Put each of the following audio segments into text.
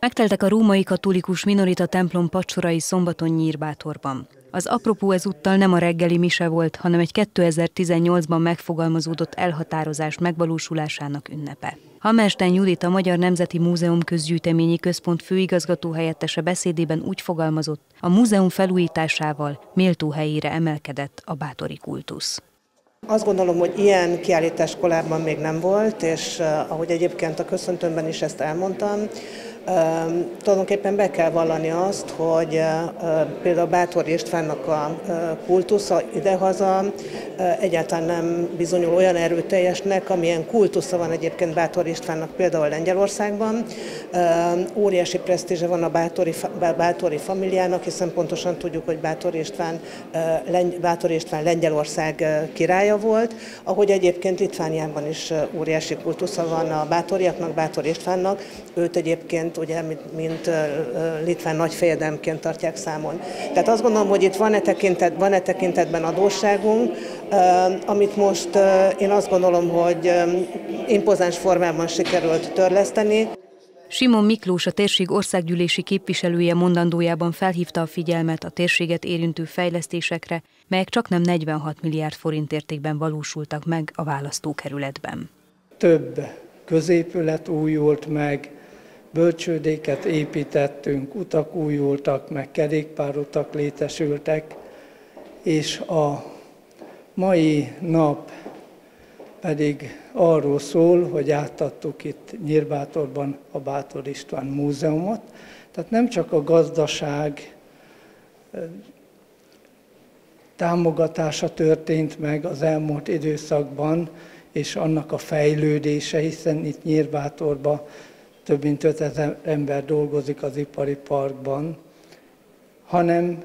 Megteltek a római katolikus minorita templom pacsorai szombaton Nyírbátorban. Az apropó ezúttal nem a reggeli mise volt, hanem egy 2018-ban megfogalmazódott elhatározás megvalósulásának ünnepe. Hammerstein Judit, a Magyar Nemzeti Múzeum Közgyűjteményi Központ főigazgató helyettese beszédében úgy fogalmazott, a múzeum felújításával méltó helyére emelkedett a bátori kultusz. Azt gondolom, hogy ilyen kiállítás korábban még nem volt, és uh, ahogy egyébként a köszöntőmben is ezt elmondtam, Tulajdonképpen be kell vallani azt, hogy például Bátor Istvánnak a kultusza idehaza egyáltalán nem bizonyul olyan erőteljesnek, amilyen kultusza van egyébként Bátor Istvánnak például Lengyelországban. Óriási presztízse van a Bátori, Bátori familiának, hiszen pontosan tudjuk, hogy Bátor István, Bátor István Lengyelország királya volt, ahogy egyébként Litvániában is óriási kultusza van a Bátoriaknak, Bátor Istvánnak. Őt egyébként ugye, mint, mint litván nagyfejedelmként tartják számon. Tehát azt gondolom, hogy itt van-e, tekintet, van-e tekintetben adósságunk, amit most én azt gondolom, hogy impozáns formában sikerült törleszteni. Simon Miklós, a térség országgyűlési képviselője mondandójában felhívta a figyelmet a térséget érintő fejlesztésekre, melyek csak nem 46 milliárd forint értékben valósultak meg a választókerületben. Több középület újult meg, bölcsődéket építettünk, utak újultak, meg kerékpárutak létesültek, és a mai nap pedig arról szól, hogy átadtuk itt Nyírbátorban a Bátor István Múzeumot. Tehát nem csak a gazdaság támogatása történt meg az elmúlt időszakban, és annak a fejlődése, hiszen itt Nyírbátorban több mint 5000 ember dolgozik az ipari parkban, hanem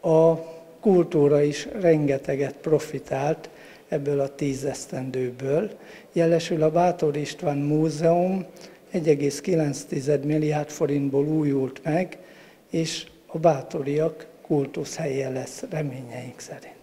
a kultúra is rengeteget profitált ebből a tíz esztendőből. Jelesül a Bátor István Múzeum 1,9 milliárd forintból újult meg, és a bátoriak kultuszhelye lesz reményeink szerint.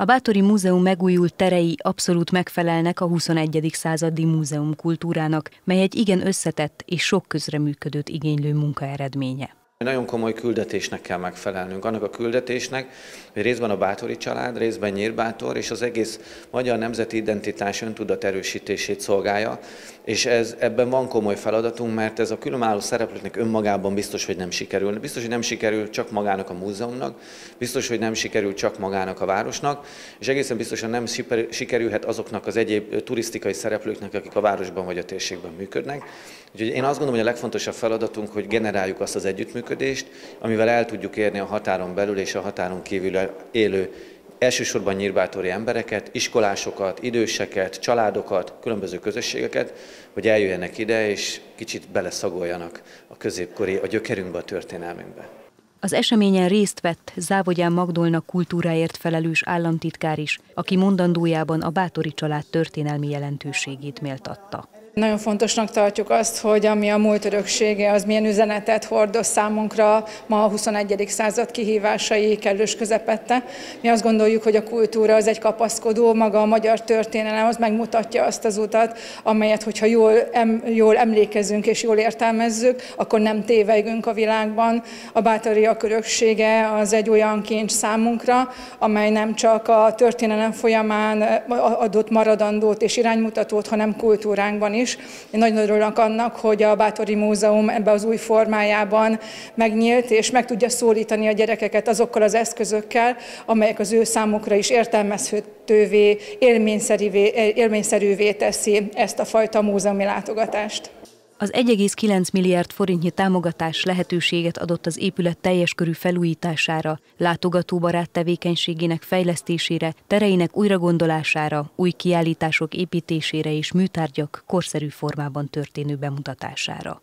A Bátori Múzeum megújult terei abszolút megfelelnek a 21. századi múzeum kultúrának, mely egy igen összetett és sok közreműködőt igénylő munka eredménye. Nagyon komoly küldetésnek kell megfelelnünk. Annak a küldetésnek, hogy részben a Bátori család, részben Nyírbátor és az egész magyar nemzeti identitás öntudat erősítését szolgálja, és ez, ebben van komoly feladatunk, mert ez a különálló szereplőknek önmagában biztos, hogy nem sikerül. Biztos, hogy nem sikerül csak magának a múzeumnak, biztos, hogy nem sikerül csak magának a városnak, és egészen biztosan nem sikerülhet azoknak az egyéb turisztikai szereplőknek, akik a városban vagy a térségben működnek. Úgyhogy én azt gondolom, hogy a legfontosabb feladatunk, hogy generáljuk azt az együttműködést, amivel el tudjuk érni a határon belül és a határon kívül élő elsősorban nyírbátori embereket, iskolásokat, időseket, családokat, különböző közösségeket, hogy eljöjjenek ide, és kicsit beleszagoljanak a középkori, a gyökerünkbe, a történelmünkbe. Az eseményen részt vett Závogyán Magdolna kultúráért felelős államtitkár is, aki mondandójában a Bátori család történelmi jelentőségét méltatta. Nagyon fontosnak tartjuk azt, hogy ami a múlt öröksége, az milyen üzenetet hordoz számunkra ma a 21. század kihívásai kellős közepette. Mi azt gondoljuk, hogy a kultúra az egy kapaszkodó, maga a magyar történelem, az megmutatja azt az utat, amelyet, hogyha jól, em, jól emlékezünk és jól értelmezzük, akkor nem tévegünk a világban. A bátoriak öröksége az egy olyan kincs számunkra, amely nem csak a történelem folyamán adott maradandót és iránymutatót, hanem kultúránkban is is. Én nagyon örülök annak, hogy a Bátori Múzeum ebbe az új formájában megnyílt, és meg tudja szólítani a gyerekeket azokkal az eszközökkel, amelyek az ő számukra is értelmezhetővé, élményszerűvé teszi ezt a fajta múzeumi látogatást. Az 1,9 milliárd forintnyi támogatás lehetőséget adott az épület teljes körű felújítására, látogatóbarát tevékenységének fejlesztésére, tereinek újragondolására, új kiállítások építésére és műtárgyak korszerű formában történő bemutatására.